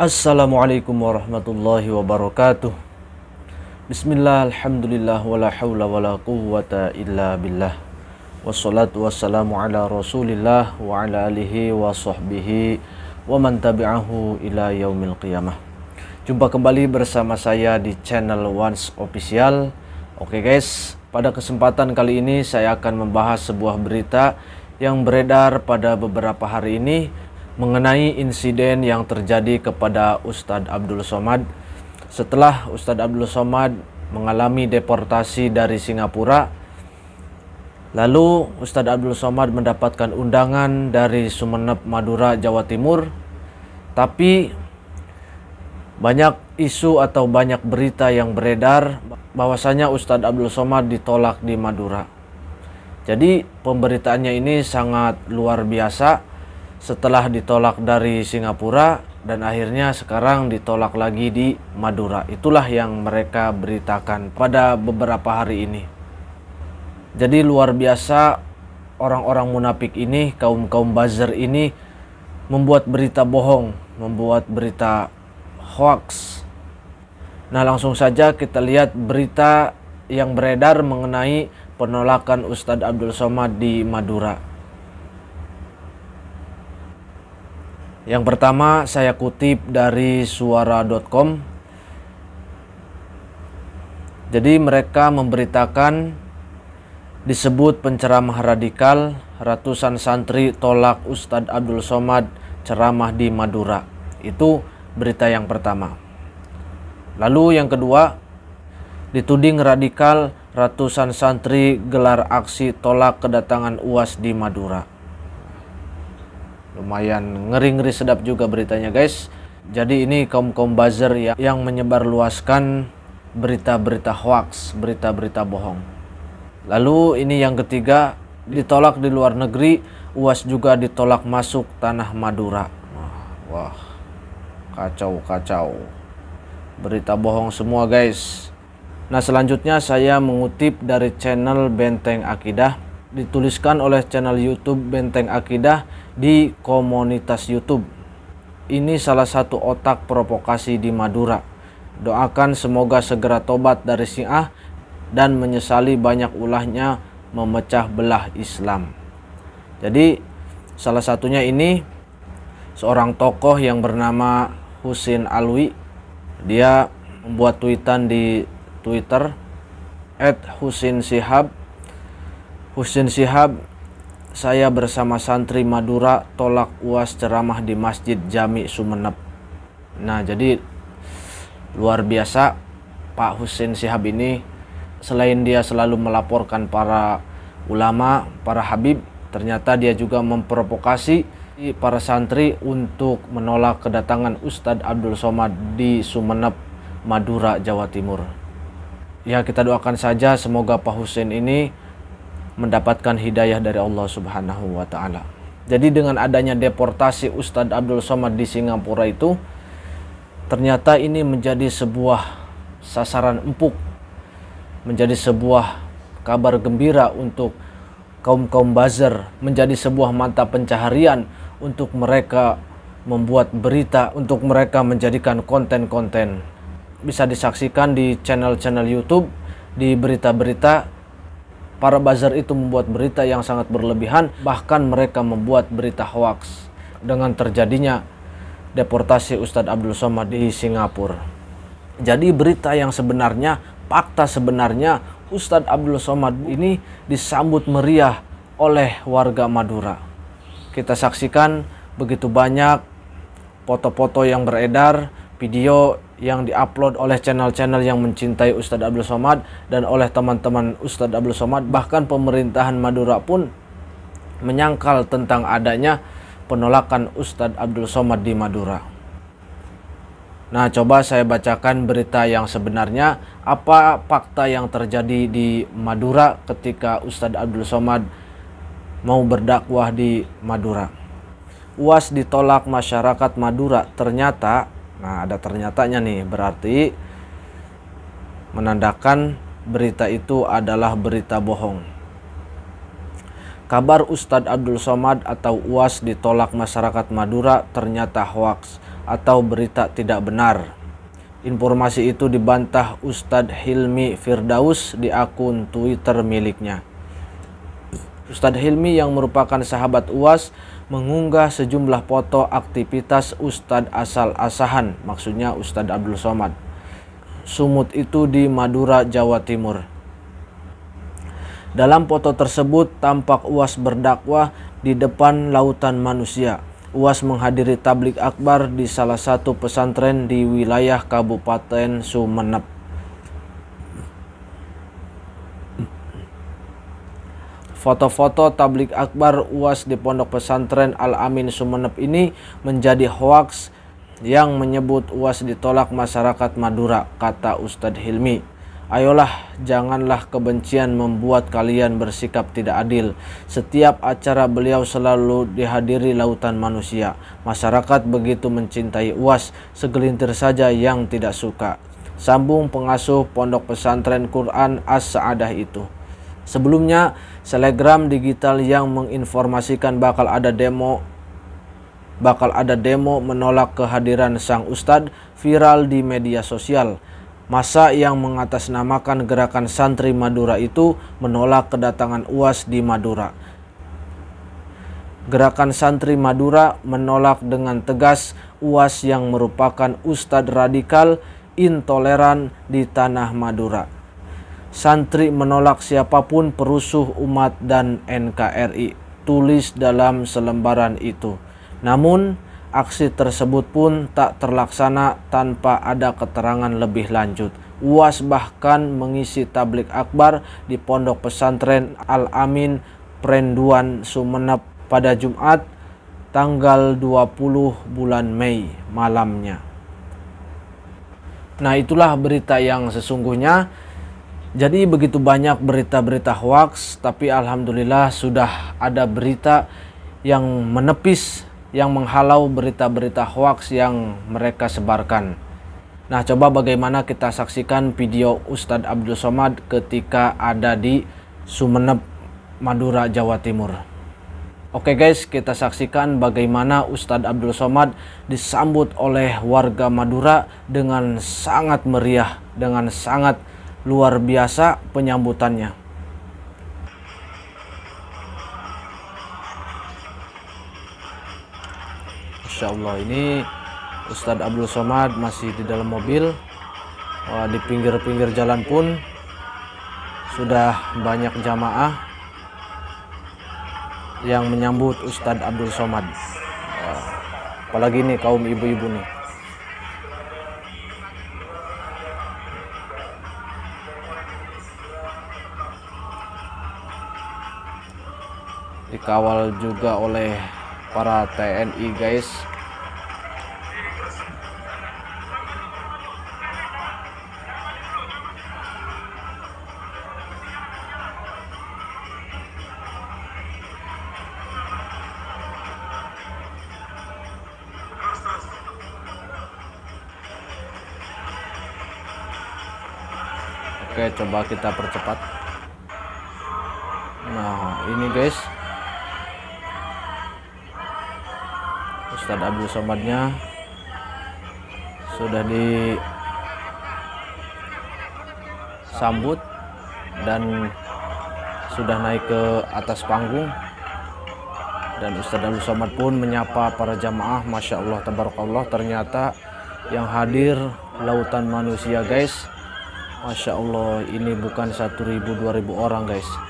Assalamualaikum warahmatullahi wabarakatuh. Bismillah, alhamdulillah, wala hawla wala quwwata illa billah. Wassalatu wassalamu ala rasulillah wa ala alihi wa sahbihi wa man tabi'ahu ila yaumil qiyamah. Jumpa kembali bersama saya di channel Once Official. Oke guys, pada kesempatan kali ini saya akan membahas sebuah berita yang beredar pada beberapa hari ini mengenai insiden yang terjadi kepada Ustadz Abdul Somad. Setelah Ustadz Abdul Somad mengalami deportasi dari Singapura lalu Ustadz Abdul Somad mendapatkan undangan dari Sumeneb Madura Jawa Timur. Tapi banyak isu atau banyak berita yang beredar bahwasanya Ustadz Abdul Somad ditolak di Madura. Jadi pemberitaannya ini sangat luar biasa setelah ditolak dari Singapura dan akhirnya sekarang ditolak lagi di Madura. Itulah yang mereka beritakan pada beberapa hari ini. Jadi luar biasa orang-orang munafik ini, kaum-kaum buzzer ini membuat berita bohong, membuat berita hoax. Nah, langsung saja kita lihat berita yang beredar mengenai penolakan Ustadz Abdul Somad di Madura. Yang pertama saya kutip dari suara.com. Jadi mereka memberitakan disebut penceramah radikal ratusan santri tolak Ustadz Abdul Somad ceramah di Madura. Itu berita yang pertama. Lalu yang kedua, dituding radikal ratusan santri gelar aksi tolak kedatangan UAS di Madura lumayan ngeri-ngeri sedap juga beritanya guys jadi ini kaum-kaum buzzer yang, yang menyebarluaskan berita-berita hoax, berita-berita bohong. Lalu ini yang ketiga, ditolak di luar negeri, UAS juga ditolak masuk tanah Madura. Wah kacau, kacau. Berita bohong semua guys. Nah selanjutnya saya mengutip dari channel Benteng Akidah dituliskan oleh channel YouTube Benteng Akidah di komunitas YouTube. Ini salah satu otak provokasi di Madura. Doakan semoga segera tobat dari Syiah dan menyesali banyak ulahnya memecah belah Islam. Jadi salah satunya ini seorang tokoh yang bernama Husin Alwi. Dia membuat tweetan di Twitter @husin sihab Husin Sihab, saya bersama santri Madura tolak uas ceramah di Masjid Jami Sumeneb. Nah, jadi luar biasa Pak Husin Sihab ini selain dia selalu melaporkan para ulama, para habib, ternyata dia juga memprovokasi para santri untuk menolak kedatangan Ustadz Abdul Somad di Sumeneb, Madura, Jawa Timur. Ya kita doakan saja semoga Pak Husin ini mendapatkan hidayah dari Allah Subhanahu wa taala. Jadi dengan adanya deportasi Ustadz Abdul Somad di Singapura itu ternyata ini menjadi sebuah sasaran empuk, menjadi sebuah kabar gembira untuk kaum-kaum buzzer, menjadi sebuah mata pencaharian untuk mereka membuat berita, untuk mereka menjadikan konten-konten. Bisa disaksikan di channel-channel YouTube, di berita-berita Para buzzer itu membuat berita yang sangat berlebihan, bahkan mereka membuat berita hoax dengan terjadinya deportasi Ustadz Abdul Somad di Singapura. Jadi berita yang sebenarnya, fakta sebenarnya Ustadz Abdul Somad ini disambut meriah oleh warga Madura. Kita saksikan begitu banyak foto-foto yang beredar, video yang diupload oleh channel-channel yang mencintai Ustadz Abdul Somad dan oleh teman-teman Ustadz Abdul Somad bahkan pemerintahan Madura pun menyangkal tentang adanya penolakan Ustadz Abdul Somad di Madura. Nah, coba saya bacakan berita yang sebenarnya apa fakta yang terjadi di Madura ketika Ustadz Abdul Somad mau berdakwah di Madura. UAS ditolak masyarakat Madura ternyata Nah, ada ternyatanya nih, berarti menandakan berita itu adalah berita bohong. Kabar Ustadz Abdul Somad atau UAS ditolak masyarakat Madura ternyata hoaks. atau berita tidak benar. Informasi itu dibantah Ustadz Hilmi Firdaus di akun Twitter miliknya. Ustadz Hilmi yang merupakan sahabat UAS mengunggah sejumlah foto aktivitas Ustadz asal Asahan, maksudnya Ustadz Abdul Somad. Sumut itu di Madura, Jawa Timur. Dalam foto tersebut tampak UAS berdakwah di depan lautan manusia. UAS menghadiri tablik akbar di salah satu pesantren di wilayah Kabupaten Sumeneb. Foto-foto tablik akbar UAS di Pondok Pesantren Al-Amin Sumeneb ini menjadi hoaks yang menyebut UAS ditolak masyarakat Madura, kata Ustadz Hilmi. Ayolah, janganlah kebencian membuat kalian bersikap tidak adil. Setiap acara beliau selalu dihadiri lautan manusia. Masyarakat begitu mencintai UAS, segelintir saja yang tidak suka. Sambung pengasuh pondok pesantren Quran As-Sa'adah itu. Sebelumnya, selegram digital yang menginformasikan bakal ada demo bakal ada demo menolak kehadiran sang ustadz viral di media sosial. Masa yang mengatasnamakan gerakan santri Madura itu menolak kedatangan UAS di Madura. Gerakan santri Madura menolak dengan tegas UAS yang merupakan ustadz radikal intoleran di tanah Madura santri menolak siapa pun perusuh umat dan NKRI, tulis dalam selembaran itu. Namun, aksi tersebut pun tak terlaksana tanpa ada keterangan lebih lanjut. UAS bahkan mengisi tablik akbar di pondok pesantren Al-Amin Prenduan Sumeneb pada Jumat tanggal 20 bulan Mei malamnya. Nah itulah berita yang sesungguhnya jadi begitu banyak berita-berita hoax, tapi alhamdulillah sudah ada berita yang menepis, yang menghalau berita-berita hoax yang mereka sebarkan. Nah, coba bagaimana kita saksikan video Ustadz Abdul Somad ketika ada di Sumeneb, Madura, Jawa Timur. Oke guys, kita saksikan bagaimana Ustadz Abdul Somad disambut oleh warga Madura dengan sangat meriah, dengan sangat luar biasa penyambutannya. Insya Allah ini Ustadz Abdul Somad masih di dalam mobil. Wah, di pinggir-pinggir jalan pun sudah banyak jamaah yang menyambut Ustadz Abdul Somad. apalagi nih kaum ibu-ibu nih. Dikawal juga oleh para TNI guys. Oke coba kita percepat. Nah ini guys Ustadz Abdul Somadnya. Sudah disambut dan sudah naik ke atas panggung. Dan Ustadz Abdul Somad pun menyapa para jamaah Masya Allah Tabarakallah. Ternyata yang hadir lautan manusia guys. Masya Allah ini bukan 1000-2000 orang guys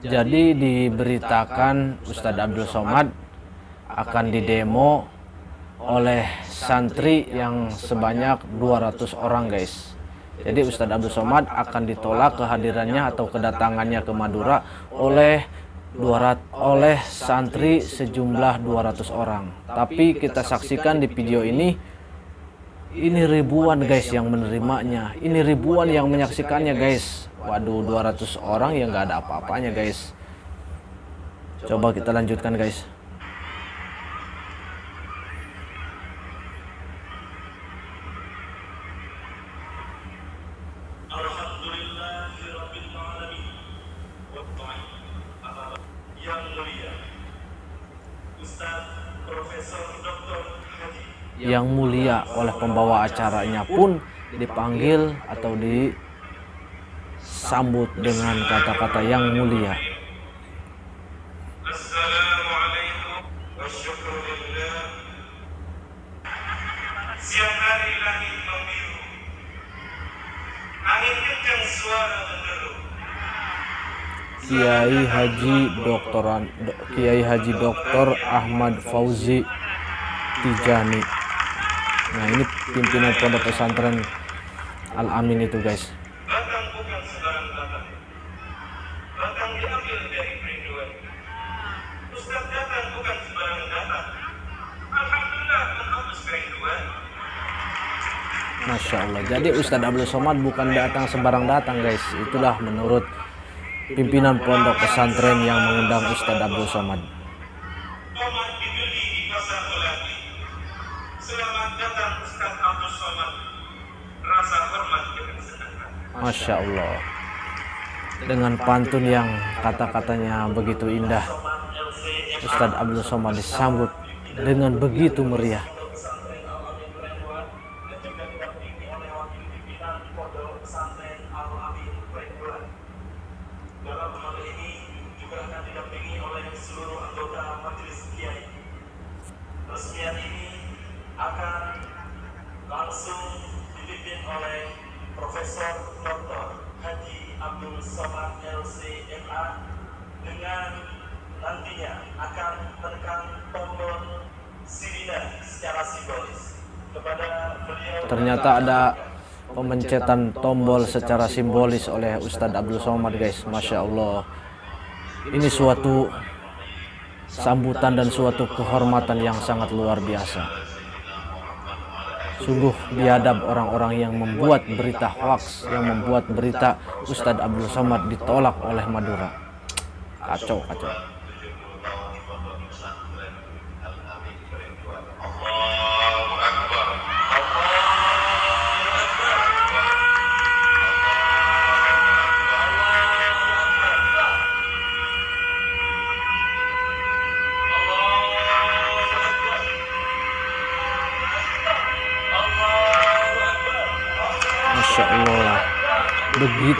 Jadi diberitakan Ustadz Abdul Somad akan didemo oleh santri yang sebanyak 200 orang guys. Jadi Ustadz Abdul Somad akan ditolak kehadirannya atau kedatangannya ke Madura oleh 200 oleh santri sejumlah 200 orang. Tapi kita saksikan di video ini ini ribuan guys yang menerimanya. Ini ribuan yang menyaksikannya guys. Waduh 200 orang yang nggak ada apa-apanya guys. Coba kita lanjutkan guys. Mulia oleh pembawa acaranya pun dipanggil atau disambut dengan kata-kata yang mulia. Kiai Haji Doktoran Do- Kiai Haji Doktor Ahmad Fauzi Tijani. Nah, ini pimpinan pondok pesantren Al Amin itu, guys. Masya Allah. Jadi Ustadz Abdul Somad bukan datang sembarang datang, guys. Itulah menurut pimpinan pondok pesantren yang mengundang Ustadz Abdul Somad. Tomat dibeli di pasar Melati Selamat datang Ustaz Abdul Somad Rasa hormat dengan senang hati Masya Allah. Dengan pantun yang kata-katanya begitu indah, Ustadz Abdul Somad disambut dengan begitu meriah. pesantren Al-Amin Prenduan dan juga didampingi oleh wakil pimpinan Pondok Pesantren Al-Amin Prenduan. Dalam hal ini juga akan didampingi oleh seluruh anggota Majelis Kiai. Resmian ini akan langsung dipimpin oleh Profesor Dr. Haji Abdul Somad LCMA dengan nantinya akan menekan tombol sirina secara simbolis kepada beliau Ternyata ada pemencetan tombol secara simbolis oleh Ustadz Abdul Somad guys. Masya Allah. Ini suatu sambutan dan suatu kehormatan yang sangat luar biasa. Sungguh biadab orang-orang yang membuat berita hoax yang membuat berita Ustadz Abdul Somad ditolak oleh Madura. Kacau kacau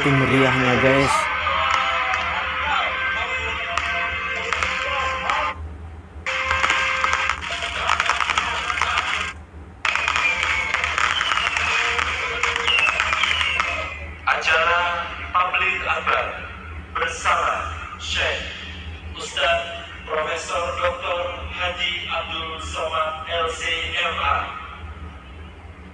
begitu meriahnya guys. Abdul Somad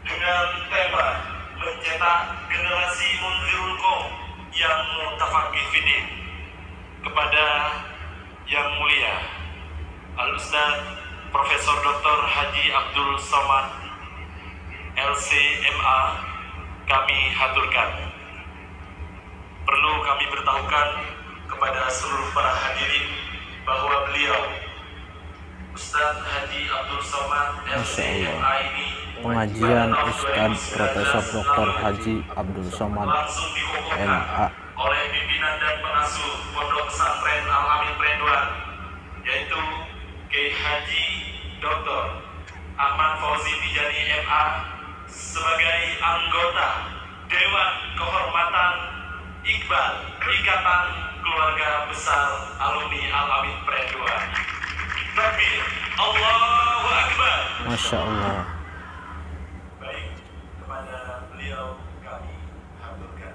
dengan tema mencetak generasi munzirul qaum yang mutafaqih fidin kepada yang mulia Al Ustaz Profesor Dr. Haji Abdul Somad LCMA kami haturkan. Perlu kami beritahukan kepada seluruh para hadirin bahwa beliau Ustaz Haji Abdul Somad LCMA ini pengajian Ustadz 2019 Profesor Dr. Haji Abdul Somad MA. oleh pimpinan dan pengasuh Pondok Pesantren Al Amin Prenduan yaitu Kiai Haji Dr. Ahmad Fauzi Tijani MA sebagai anggota Dewan Kehormatan Iqbal Ikatan Keluarga Besar Alumni Al Amin Prenduan. Takbir Allahu Akbar. Masya Allah Baik kepada beliau kami haturkan.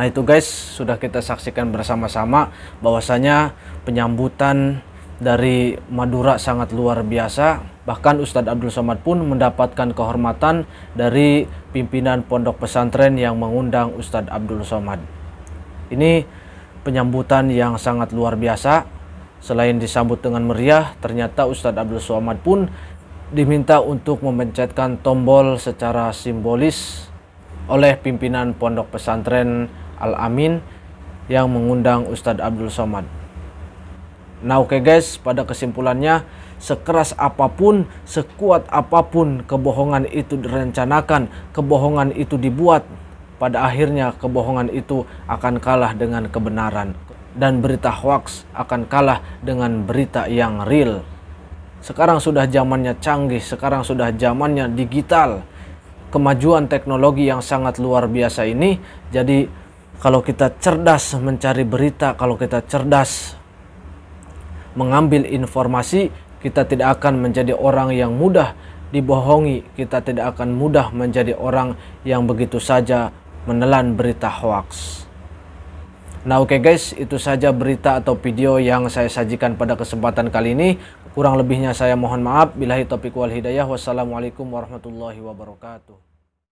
Nah itu guys sudah kita saksikan bersama-sama bahwasanya penyambutan dari Madura sangat luar biasa. Bahkan Ustadz Abdul Somad pun mendapatkan kehormatan dari pimpinan pondok pesantren yang mengundang Ustadz Abdul Somad. Ini penyambutan yang sangat luar biasa. Selain disambut dengan meriah, ternyata Ustadz Abdul Somad pun diminta untuk memencetkan tombol secara simbolis oleh pimpinan pondok pesantren Al-Amin yang mengundang Ustadz Abdul Somad. Nah oke okay guys, pada kesimpulannya sekeras apa pun, sekuat apa pun kebohongan itu direncanakan, kebohongan itu dibuat, pada akhirnya kebohongan itu akan kalah dengan kebenaran dan berita hoax akan kalah dengan berita yang real. Sekarang sudah zamannya canggih, sekarang sudah zamannya digital. Kemajuan teknologi yang sangat luar biasa ini, jadi kalau kita cerdas mencari berita, kalau kita cerdas mengambil informasi, kita tidak akan menjadi orang yang mudah dibohongi, kita tidak akan mudah menjadi orang yang begitu saja menelan berita hoax. Nah oke okay guys, itu saja berita atau video yang saya sajikan pada kesempatan kali ini. Kurang lebihnya saya mohon maaf. Bilahi taufiq wal hidayah. Wassalamualaikum warahmatullahi wabarakatuh.